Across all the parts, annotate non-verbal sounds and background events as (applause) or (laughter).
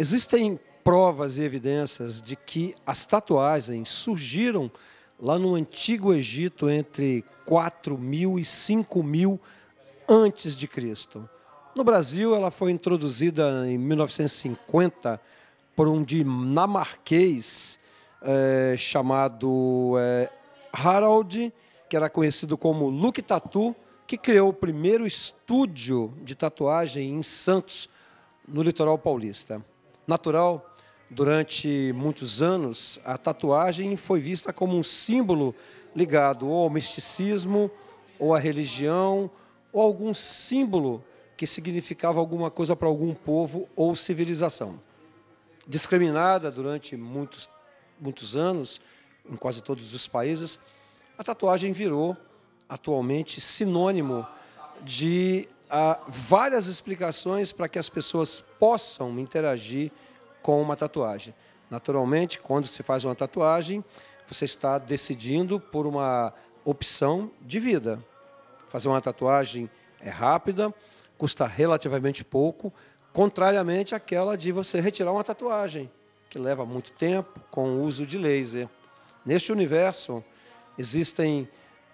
Existem provas e evidências de que as tatuagens surgiram lá no Antigo Egito entre 4 mil e 5 mil antes de Cristo. No Brasil, ela foi introduzida em 1950 por um dinamarquês é, chamado é, Harald, que era conhecido como Luke Tattoo, que criou o primeiro estúdio de tatuagem em Santos, no litoral paulista. Natural durante muitos anos, a tatuagem foi vista como um símbolo ligado ou ao misticismo, ou à religião, ou algum símbolo que significava alguma coisa para algum povo ou civilização. Discriminada durante muitos, muitos anos, em quase todos os países, a tatuagem virou atualmente sinônimo de ah, várias explicações para que as pessoas possam interagir com uma tatuagem. Naturalmente, quando se faz uma tatuagem, você está decidindo por uma opção de vida. Fazer uma tatuagem é rápida, custa relativamente pouco, contrariamente àquela de você retirar uma tatuagem, que leva muito tempo com o uso de laser. Neste universo, existem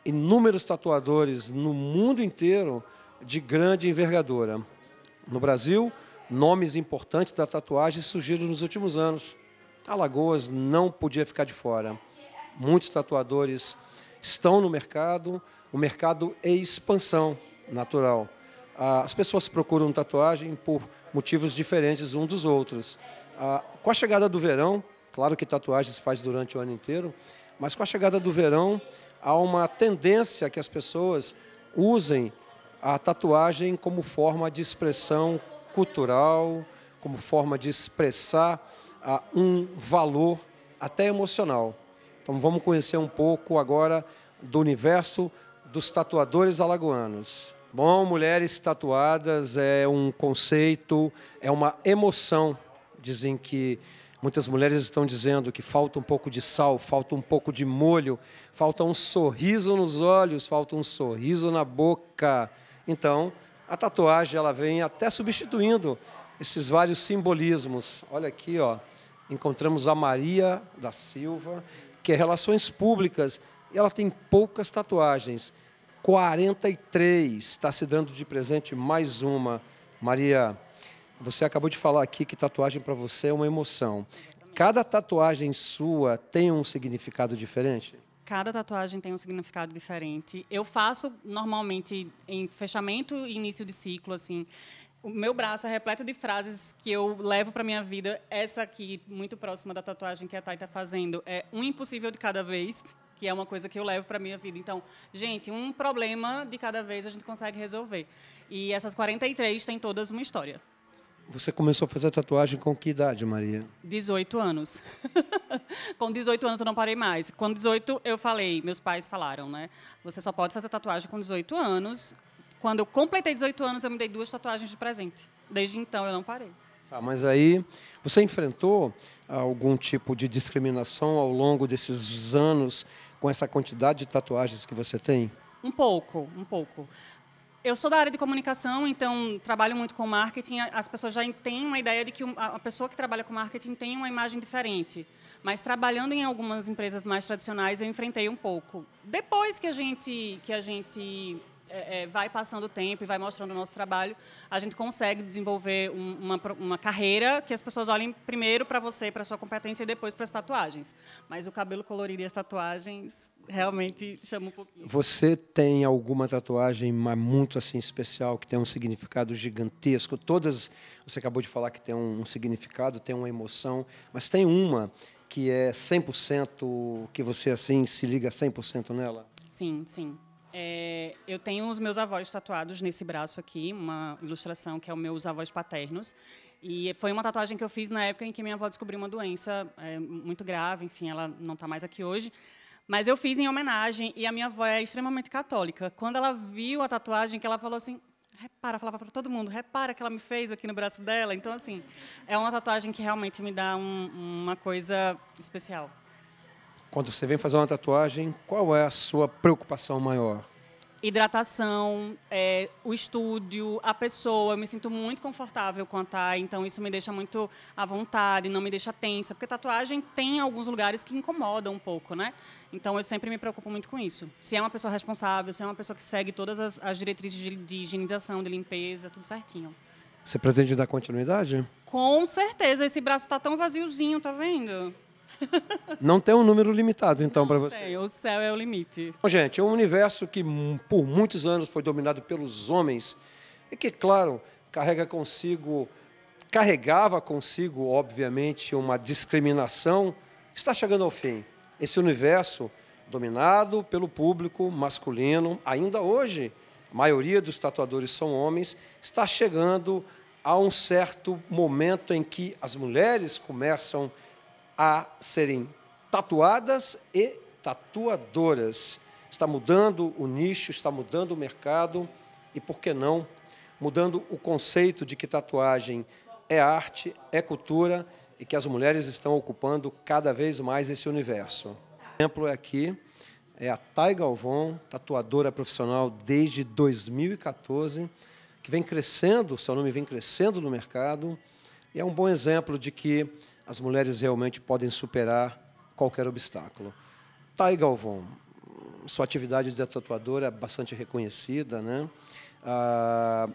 inúmeros tatuadores no mundo inteiro de grande envergadura. No Brasil, nomes importantes da tatuagem surgiram nos últimos anos. Alagoas não podia ficar de fora. Muitos tatuadores estão no mercado, o mercado é expansão natural. As pessoas procuram tatuagem por motivos diferentes uns dos outros. Com a chegada do verão, claro que tatuagem se faz durante o ano inteiro, mas com a chegada do verão, há uma tendência que as pessoas usem a tatuagem como forma de expressão cultural, como forma de expressar uh, um valor até emocional. Então vamos conhecer um pouco agora do universo dos tatuadores alagoanos. Bom, mulheres tatuadas é um conceito, é uma emoção. Dizem que muitas mulheres estão dizendo que falta um pouco de sal, falta um pouco de molho, falta um sorriso nos olhos, falta um sorriso na boca. Então, a tatuagem ela vem até substituindo esses vários simbolismos. Olha aqui, ó, encontramos a Maria da Silva, que é Relações Públicas, e ela tem poucas tatuagens. 43 está se dando de presente mais uma. Maria, você acabou de falar aqui que tatuagem para você é uma emoção. Cada tatuagem sua tem um significado diferente? Cada tatuagem tem um significado diferente. Eu faço normalmente em fechamento e início de ciclo, assim. O meu braço é repleto de frases que eu levo para minha vida. Essa aqui, muito próxima da tatuagem que a Thay está fazendo, é um impossível de cada vez, que é uma coisa que eu levo para minha vida. Então, gente, um problema de cada vez a gente consegue resolver. E essas 43 têm todas uma história. Você começou a fazer tatuagem com que idade, Maria? 18 anos. (laughs) com 18 anos eu não parei mais. Com 18 eu falei, meus pais falaram, né? Você só pode fazer tatuagem com 18 anos. Quando eu completei 18 anos, eu me dei duas tatuagens de presente. Desde então eu não parei. Tá, mas aí você enfrentou algum tipo de discriminação ao longo desses anos com essa quantidade de tatuagens que você tem? Um pouco, um pouco. Eu sou da área de comunicação, então trabalho muito com marketing. As pessoas já têm uma ideia de que a pessoa que trabalha com marketing tem uma imagem diferente. Mas trabalhando em algumas empresas mais tradicionais, eu enfrentei um pouco. Depois que a gente que a gente é, é, vai passando o tempo e vai mostrando o nosso trabalho, a gente consegue desenvolver um, uma, uma carreira que as pessoas olhem primeiro para você, para sua competência e depois para as tatuagens. Mas o cabelo colorido e as tatuagens realmente chamam um pouquinho. Você tem alguma tatuagem muito assim especial que tem um significado gigantesco? Todas, você acabou de falar que tem um, um significado, tem uma emoção, mas tem uma que é 100% que você assim se liga 100% nela? Sim, sim. É, eu tenho os meus avós tatuados nesse braço aqui, uma ilustração que é os meus avós paternos. E foi uma tatuagem que eu fiz na época em que minha avó descobriu uma doença é, muito grave, enfim, ela não está mais aqui hoje. Mas eu fiz em homenagem e a minha avó é extremamente católica. Quando ela viu a tatuagem, que ela falou assim, repara, falava para todo mundo, repara que ela me fez aqui no braço dela. Então, assim, é uma tatuagem que realmente me dá um, uma coisa especial. Quando você vem fazer uma tatuagem, qual é a sua preocupação maior? hidratação, é, o estúdio, a pessoa. Eu me sinto muito confortável com a Thay, então isso me deixa muito à vontade, não me deixa tensa, porque tatuagem tem alguns lugares que incomodam um pouco, né? Então eu sempre me preocupo muito com isso. Se é uma pessoa responsável, se é uma pessoa que segue todas as, as diretrizes de, de higienização, de limpeza, tudo certinho. Você pretende dar continuidade? Com certeza, esse braço está tão vaziozinho, tá vendo? Não tem um número limitado, então, para você. Tem, o céu é o limite. Bom, gente, é um universo que por muitos anos foi dominado pelos homens e que, claro, carrega consigo, carregava consigo, obviamente, uma discriminação, está chegando ao fim. Esse universo dominado pelo público masculino, ainda hoje, a maioria dos tatuadores são homens, está chegando a um certo momento em que as mulheres começam a a serem tatuadas e tatuadoras. Está mudando o nicho, está mudando o mercado e, por que não, mudando o conceito de que tatuagem é arte, é cultura e que as mulheres estão ocupando cada vez mais esse universo. O exemplo é aqui, é a Thay Galvão, tatuadora profissional desde 2014, que vem crescendo, seu nome vem crescendo no mercado, e é um bom exemplo de que as mulheres realmente podem superar qualquer obstáculo. Thay Galvão, sua atividade de tatuadora é bastante reconhecida, né? Ah,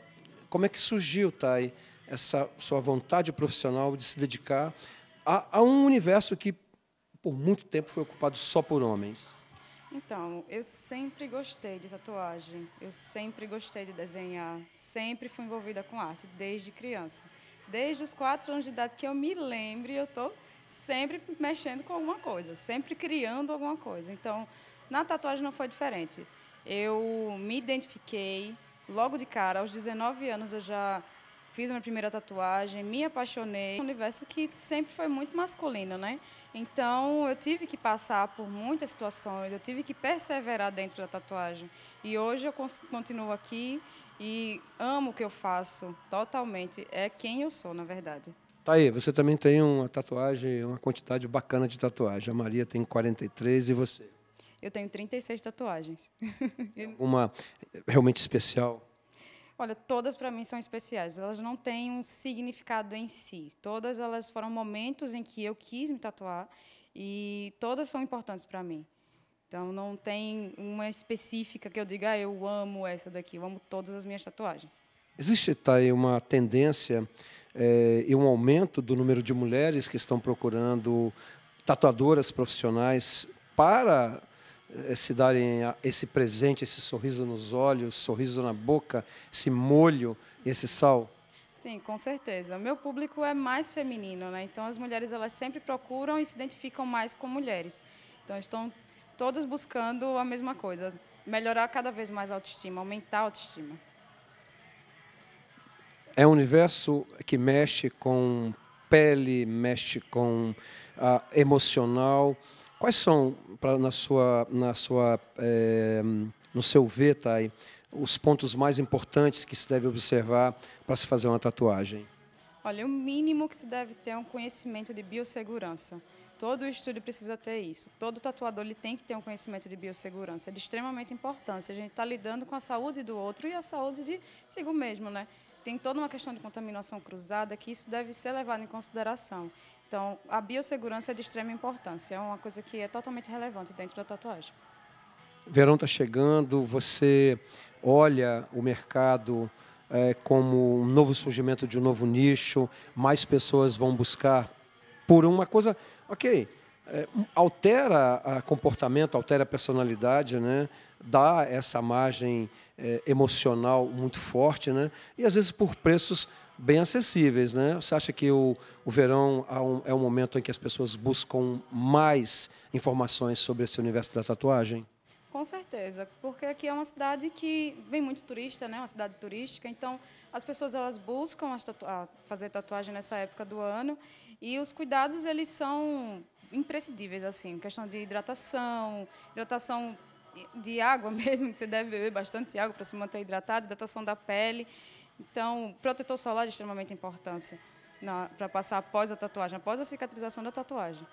como é que surgiu, Thay, essa sua vontade profissional de se dedicar a, a um universo que por muito tempo foi ocupado só por homens? Então, eu sempre gostei de tatuagem, eu sempre gostei de desenhar, sempre fui envolvida com arte, desde criança. Desde os quatro anos de idade que eu me lembre, eu estou sempre mexendo com alguma coisa, sempre criando alguma coisa. Então, na tatuagem não foi diferente. Eu me identifiquei logo de cara, aos 19 anos eu já fiz minha primeira tatuagem, me apaixonei. Um universo que sempre foi muito masculino, né? Então, eu tive que passar por muitas situações, eu tive que perseverar dentro da tatuagem. E hoje eu continuo aqui e amo o que eu faço totalmente. É quem eu sou, na verdade. Tá aí, você também tem uma tatuagem, uma quantidade bacana de tatuagem. A Maria tem 43 e você? Eu tenho 36 tatuagens. (laughs) Uma realmente especial? Olha, todas para mim são especiais. Elas não têm um significado em si. Todas elas foram momentos em que eu quis me tatuar e todas são importantes para mim. Então, não tem uma específica que eu diga, ah, eu amo essa daqui, eu amo todas as minhas tatuagens. Existe, tá aí, uma tendência é, e um aumento do número de mulheres que estão procurando tatuadoras profissionais para se darem esse presente, esse sorriso nos olhos, sorriso na boca, esse molho, esse sal? Sim, com certeza. O meu público é mais feminino, né? Então as mulheres elas sempre procuram e se identificam mais com mulheres. Então estão todos buscando a mesma coisa, melhorar cada vez mais a autoestima, aumentar a autoestima. É um universo que mexe com pele, mexe com uh, emocional. Quais são, pra, na sua, na sua, é, no seu ver, Thay, os pontos mais importantes que se deve observar para se fazer uma tatuagem? Olha, o mínimo que se deve ter é um conhecimento de biossegurança. Todo estúdio precisa ter isso. Todo tatuador ele tem que ter um conhecimento de biossegurança. É de extremamente importância. A gente está lidando com a saúde do outro e a saúde de si mesmo, né? Tem toda uma questão de contaminação cruzada que isso deve ser levado em consideração. Então, a biossegurança é de extrema importância. É uma coisa que é totalmente relevante dentro da tatuagem. Verão está chegando. Você olha o mercado é, como um novo surgimento de um novo nicho. Mais pessoas vão buscar por uma coisa, ok, é, altera a comportamento, altera a personalidade, né? dá essa margem é, emocional muito forte, né? e às vezes por preços bem acessíveis. Né? Você acha que o, o verão é um momento em que as pessoas buscam mais informações sobre esse universo da tatuagem? Com certeza, porque aqui é uma cidade que vem muito turista, né? Uma cidade turística, então as pessoas elas buscam tatu fazer tatuagem nessa época do ano e os cuidados eles são imprescindíveis assim, questão de hidratação, hidratação de água (laughs) mesmo, que você deve beber bastante água para se manter hidratado, hidratação da pele. Então, protetor solar é de extremamente importância para passar após a tatuagem, após a cicatrização da tatuagem.